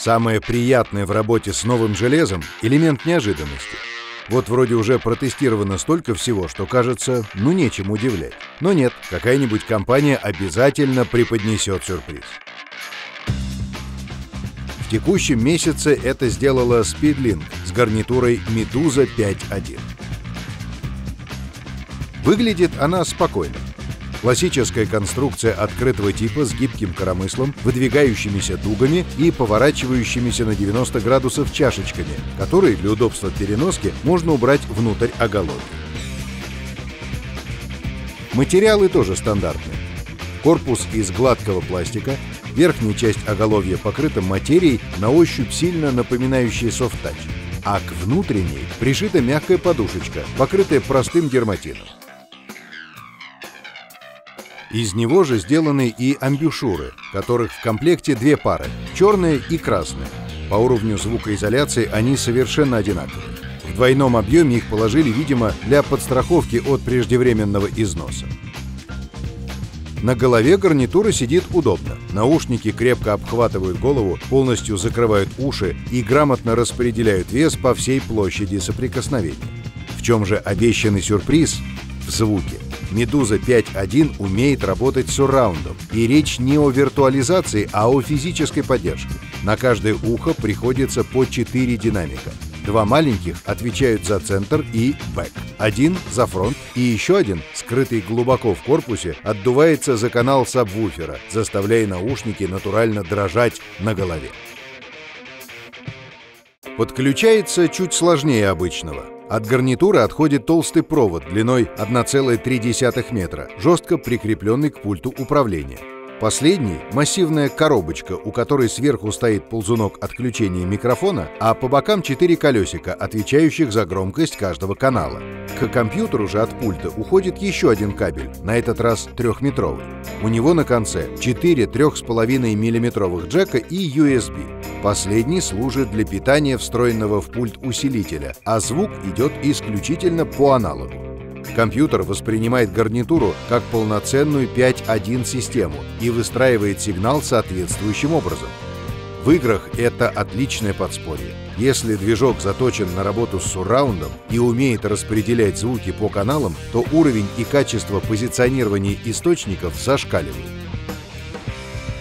Самое приятное в работе с новым железом — элемент неожиданности. Вот вроде уже протестировано столько всего, что кажется, ну нечем удивлять. Но нет, какая-нибудь компания обязательно преподнесет сюрприз. В текущем месяце это сделала Speedlink с гарнитурой Medusa 5.1. Выглядит она спокойно. Классическая конструкция открытого типа с гибким коромыслом, выдвигающимися дугами и поворачивающимися на 90 градусов чашечками, которые для удобства переноски можно убрать внутрь оголовья. Материалы тоже стандартные. Корпус из гладкого пластика, верхняя часть оголовья покрыта материей, на ощупь сильно напоминающей софт-тач, а к внутренней пришита мягкая подушечка, покрытая простым дерматином. Из него же сделаны и амбушюры, которых в комплекте две пары – черная и красная. По уровню звукоизоляции они совершенно одинаковые. В двойном объеме их положили, видимо, для подстраховки от преждевременного износа. На голове гарнитура сидит удобно. Наушники крепко обхватывают голову, полностью закрывают уши и грамотно распределяют вес по всей площади соприкосновения. В чем же обещанный сюрприз? В звуке. Медуза 5.1 умеет работать с сурраундом. И речь не о виртуализации, а о физической поддержке. На каждое ухо приходится по 4 динамика. Два маленьких отвечают за центр и бэк. Один за фронт и еще один, скрытый глубоко в корпусе, отдувается за канал сабвуфера, заставляя наушники натурально дрожать на голове. Подключается чуть сложнее обычного. От гарнитуры отходит толстый провод длиной 1,3 метра, жестко прикрепленный к пульту управления. Последний — массивная коробочка, у которой сверху стоит ползунок отключения микрофона, а по бокам четыре колесика, отвечающих за громкость каждого канала. К компьютеру же от пульта уходит еще один кабель, на этот раз трехметровый. У него на конце 4 3,5 миллиметровых джека и USB. Последний служит для питания встроенного в пульт усилителя, а звук идет исключительно по аналогу. Компьютер воспринимает гарнитуру как полноценную 5.1 систему и выстраивает сигнал соответствующим образом. В играх это отличное подспорье. Если движок заточен на работу с сурраундом и умеет распределять звуки по каналам, то уровень и качество позиционирования источников зашкаливают.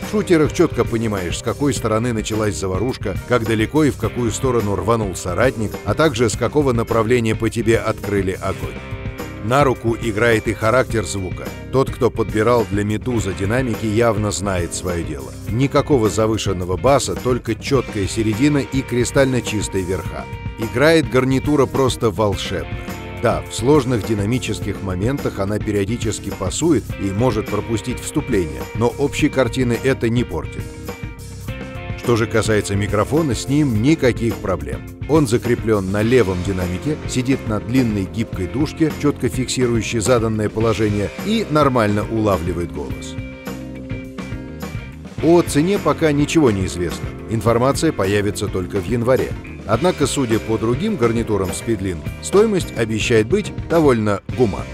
В шутерах четко понимаешь, с какой стороны началась заварушка, как далеко и в какую сторону рванул соратник, а также с какого направления по тебе открыли огонь. На руку играет и характер звука. Тот, кто подбирал для «Медуза» динамики, явно знает свое дело. Никакого завышенного баса, только четкая середина и кристально чистые верха. Играет гарнитура просто волшебно. Да, в сложных динамических моментах она периодически пасует и может пропустить вступление, но общей картины это не портит. Что же касается микрофона, с ним никаких проблем. Он закреплен на левом динамике, сидит на длинной гибкой дужке, четко фиксирующей заданное положение, и нормально улавливает голос. О цене пока ничего не известно. Информация появится только в январе. Однако, судя по другим гарнитурам Speedlink, стоимость обещает быть довольно гуманной.